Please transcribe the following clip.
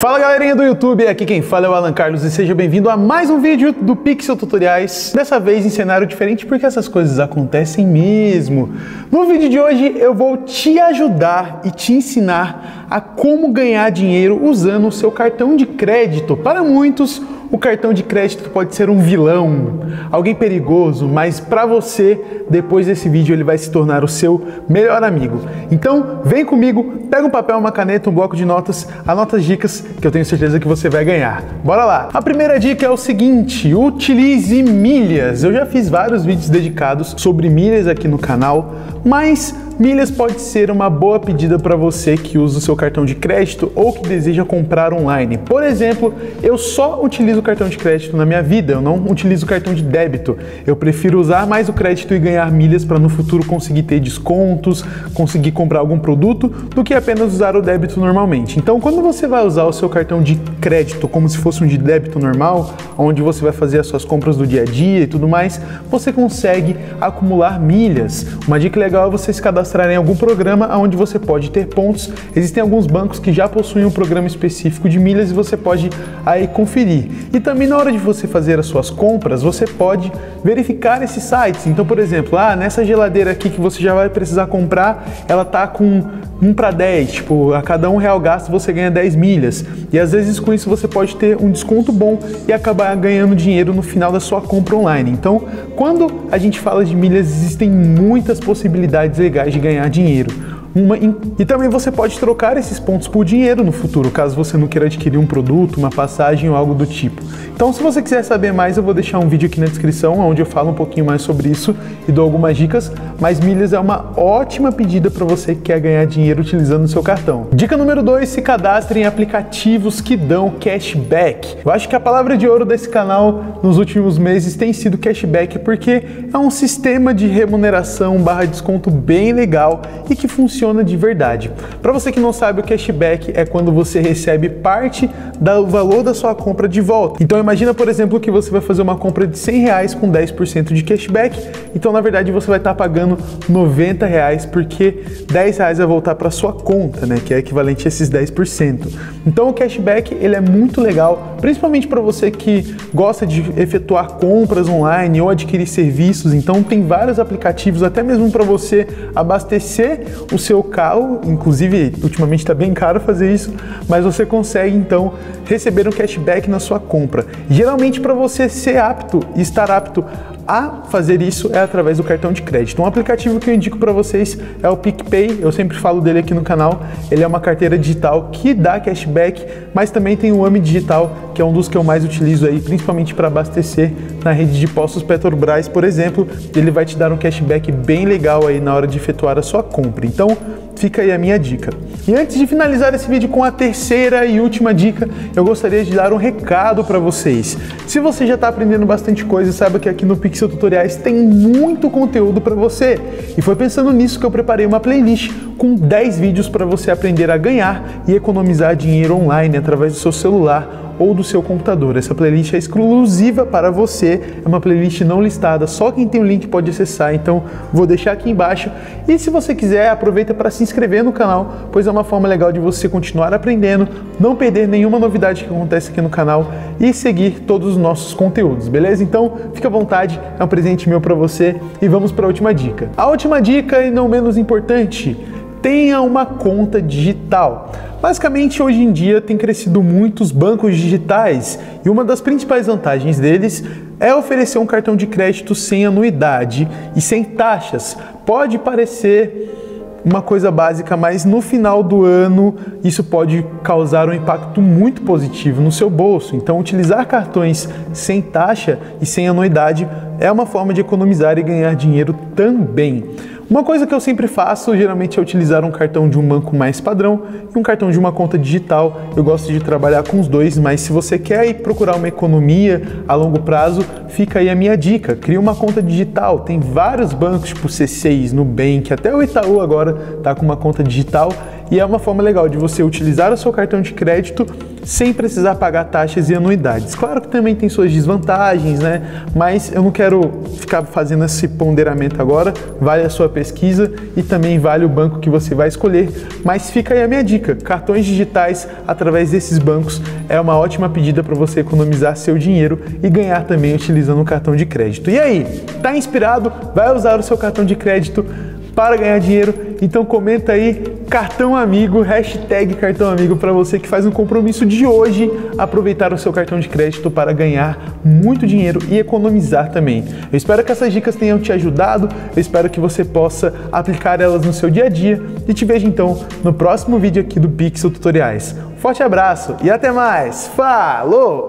Fala galerinha do YouTube, aqui quem fala é o Alan Carlos e seja bem-vindo a mais um vídeo do Pixel Tutoriais. Dessa vez em cenário diferente porque essas coisas acontecem mesmo. No vídeo de hoje eu vou te ajudar e te ensinar a como ganhar dinheiro usando o seu cartão de crédito. Para muitos, o cartão de crédito pode ser um vilão, alguém perigoso, mas para você, depois desse vídeo, ele vai se tornar o seu melhor amigo. Então, vem comigo, pega um papel, uma caneta, um bloco de notas, anota as dicas que eu tenho certeza que você vai ganhar. Bora lá! A primeira dica é o seguinte: utilize milhas. Eu já fiz vários vídeos dedicados sobre milhas aqui no canal, mas Milhas pode ser uma boa pedida para você que usa o seu cartão de crédito ou que deseja comprar online. Por exemplo, eu só utilizo o cartão de crédito na minha vida, eu não utilizo cartão de débito. Eu prefiro usar mais o crédito e ganhar milhas para no futuro conseguir ter descontos, conseguir comprar algum produto, do que apenas usar o débito normalmente. Então, quando você vai usar o seu cartão de crédito como se fosse um de débito normal, onde você vai fazer as suas compras do dia a dia e tudo mais, você consegue acumular milhas. Uma dica legal é você se cadastrar em algum programa onde você pode ter pontos. Existem alguns bancos que já possuem um programa específico de milhas e você pode aí conferir. E também na hora de você fazer as suas compras, você pode verificar esses sites. Então, por exemplo, ah, nessa geladeira aqui que você já vai precisar comprar, ela tá com 1 para 10, tipo, a cada um real gasto você ganha 10 milhas. E às vezes com isso você pode ter um desconto bom e acabar ganhando dinheiro no final da sua compra online. Então, quando a gente fala de milhas, existem muitas possibilidades legais de ganhar dinheiro. Uma, e também você pode trocar esses pontos por dinheiro no futuro, caso você não queira adquirir um produto, uma passagem ou algo do tipo. Então, se você quiser saber mais, eu vou deixar um vídeo aqui na descrição onde eu falo um pouquinho mais sobre isso e dou algumas dicas. Mas milhas é uma ótima pedida para você que quer ganhar dinheiro utilizando o seu cartão. Dica número 2: se cadastre em aplicativos que dão cashback. Eu acho que a palavra de ouro desse canal nos últimos meses tem sido cashback porque é um sistema de remuneração barra desconto bem legal e que funciona de verdade. Para você que não sabe, o cashback é quando você recebe parte do valor da sua compra de volta. Então imagina, por exemplo, que você vai fazer uma compra de 100 reais com 10% de cashback. Então, na verdade, você vai estar pagando 90 reais porque 10 reais vai voltar para sua conta, né? Que é equivalente a esses 10%. Então, o cashback ele é muito legal, principalmente para você que gosta de efetuar compras online ou adquirir serviços. Então, tem vários aplicativos, até mesmo para você abastecer o carro. Inclusive, ultimamente está bem caro fazer isso, mas você consegue então receber um cashback na sua compra. Geralmente, para você ser apto e estar apto a fazer isso é através do cartão de crédito. Um aplicativo que eu indico para vocês é o PicPay, eu sempre falo dele aqui no canal. Ele é uma carteira digital que dá cashback, mas também tem o AMI Digital, que é um dos que eu mais utilizo aí, principalmente para abastecer na rede de postos Petrobras, por exemplo. Ele vai te dar um cashback bem legal aí na hora de efetuar a sua compra. Então, Fica aí a minha dica. E antes de finalizar esse vídeo com a terceira e última dica, eu gostaria de dar um recado para vocês. Se você já está aprendendo bastante coisa, saiba que aqui no Pixel Tutoriais tem muito conteúdo para você. E foi pensando nisso que eu preparei uma playlist com 10 vídeos para você aprender a ganhar e economizar dinheiro online através do seu celular ou do seu computador. Essa playlist é exclusiva para você, é uma playlist não listada, só quem tem o link pode acessar, então vou deixar aqui embaixo. E se você quiser, aproveita para se inscrever no canal, pois é uma forma legal de você continuar aprendendo, não perder nenhuma novidade que acontece aqui no canal e seguir todos os nossos conteúdos, beleza? Então, fica à vontade, é um presente meu para você e vamos para a última dica. A última dica e não menos importante, tenha uma conta digital. Basicamente, hoje em dia tem crescido muitos bancos digitais e uma das principais vantagens deles é oferecer um cartão de crédito sem anuidade e sem taxas. Pode parecer uma coisa básica, mas no final do ano isso pode causar um impacto muito positivo no seu bolso. Então, utilizar cartões sem taxa e sem anuidade é uma forma de economizar e ganhar dinheiro também. Uma coisa que eu sempre faço, geralmente, é utilizar um cartão de um banco mais padrão e um cartão de uma conta digital. Eu gosto de trabalhar com os dois, mas se você quer ir procurar uma economia a longo prazo, fica aí a minha dica. Cria uma conta digital. Tem vários bancos, tipo C6, Nubank, até o Itaú agora está com uma conta digital e é uma forma legal de você utilizar o seu cartão de crédito sem precisar pagar taxas e anuidades. Claro que também tem suas desvantagens, né? Mas eu não quero ficar fazendo esse ponderamento agora. Vale a sua pesquisa e também vale o banco que você vai escolher. Mas fica aí a minha dica: cartões digitais através desses bancos é uma ótima pedida para você economizar seu dinheiro e ganhar também utilizando o cartão de crédito. E aí, tá inspirado? Vai usar o seu cartão de crédito para ganhar dinheiro? Então comenta aí cartão amigo, hashtag cartão amigo para você que faz um compromisso de hoje aproveitar o seu cartão de crédito para ganhar muito dinheiro e economizar também. Eu espero que essas dicas tenham te ajudado, eu espero que você possa aplicar elas no seu dia a dia e te vejo então no próximo vídeo aqui do Pixel Tutoriais. Forte abraço e até mais. Falou!